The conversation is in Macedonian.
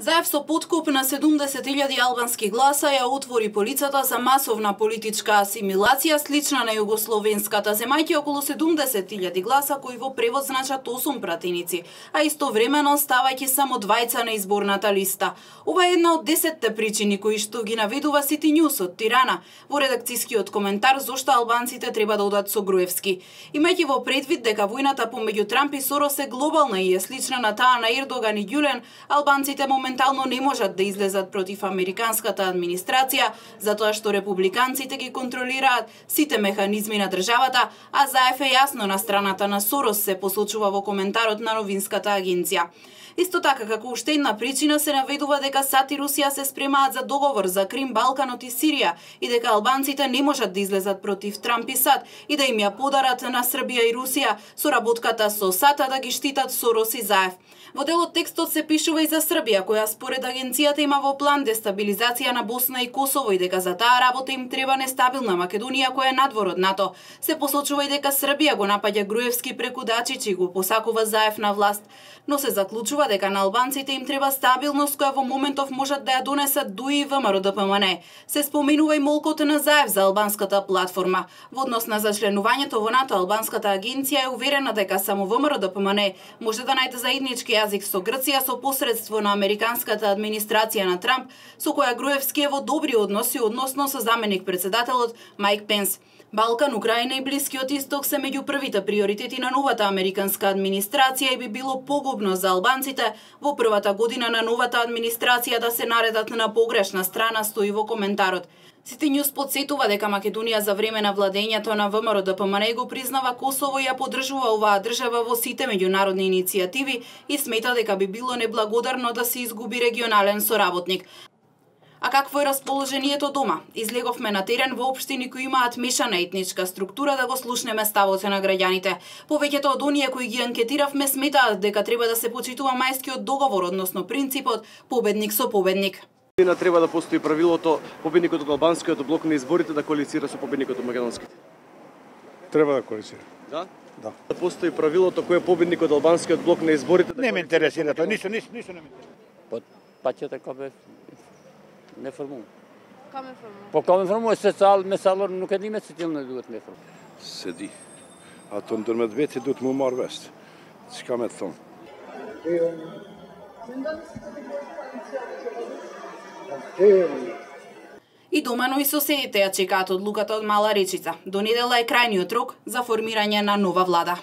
Заев со подкуп на 70.000 албански гласа ја отвори полицата за масовна политичка асимилација слична на југословенската, земајќи околу 70.000 гласа кои во превод значат 8 пратеници, а истовремено ставајќи само двајца на изборната листа. Ова е една од 10 причини кои што ги наведува Сити Ньюс од Тирана во редакцискиот коментар зошто албанците треба да одат со Груевски. Имајќи во предвид дека војната помеѓу Трамп и Сорос е глобална и е слична на таа на Ердоган и Јулен, албанците моментално моментално не можат да излезат против американската администрација, затоа што републиканците ги контролираат сите механизми на државата, а Заев е јасно на страната на Сорос се посочува во коментарот на новинската агенција. Исто така, како уште една причина се наведува дека САД и Русија се спремаат за договор за Крим, Балканот и Сирија и дека албанците не можат да излезат против Трамп и САД и да им ја подарат на Србија и Русија со работката со САД да ги штитат Сорос и Заев. Во делот текстот се пишува и за Србија, која според агенцијата има во план дестабилизација на Босна и Косово и дека за таа работа им треба нестабилна Македонија која е надвор од НАТО. Се посочува и дека Србија го напаѓа Груевски преку Дачич и го посакува Заев на власт, но се заклучува дека на албанците им треба стабилност која во моментов можат да ја донесат ДУИ и ВМРО да ДПМН. Се споменува и молкот на Заев за албанската платформа. Во однос на зачленувањето во НАТО, албанската агенција е уверена дека само ВМРО да ДПМН може да најде заеднички јазик со Грција со посредство на американската администрација на Трамп, со која Груевски е во добри односи односно со заменик председателот Майк Пенс. Балкан, Украина и Блискиот Исток се меѓу првите приоритети на новата американска администрација и би било погубно за албанците во првата година на новата администрација да се наредат на погрешна страна, стои во коментарот. Сите Ньюс подсетува дека Македонија за време на владењето на ВМРО ДПМН го признава Косово и ја подржува оваа држава во сите меѓународни иницијативи и смета дека би било неблагодарно да се изгуби регионален соработник. А какво е расположението дома? Излеговме на терен во општини кои имаат мешана етничка структура да го слушнеме ставоци на граѓаните. Повеќето од оние кои ги анкетиравме сметаат дека треба да се почитува мајскиот договор, односно принципот победник со победник. Дина треба да постои правилото победникот од албанскиот блок на изборите да коалицира со победникот од македонските. Треба да коалицира. Да? Да. Да постои правилото кој е победник од албанскиот блок на изборите да Не ме интересира тоа, ништо, ништо, ништо не ме интересира. По паќата кабе не форму. Каме форму? По каме форму се цал месалор nuk e di me se tim në duhet me formu. Se di. Ato ndërmet veti duhet mu marrë vest. Çka me të thonë? И домано и соседите ја чекаат одлуката од Мала Речица. До недела е крајниот рок за формирање на нова влада.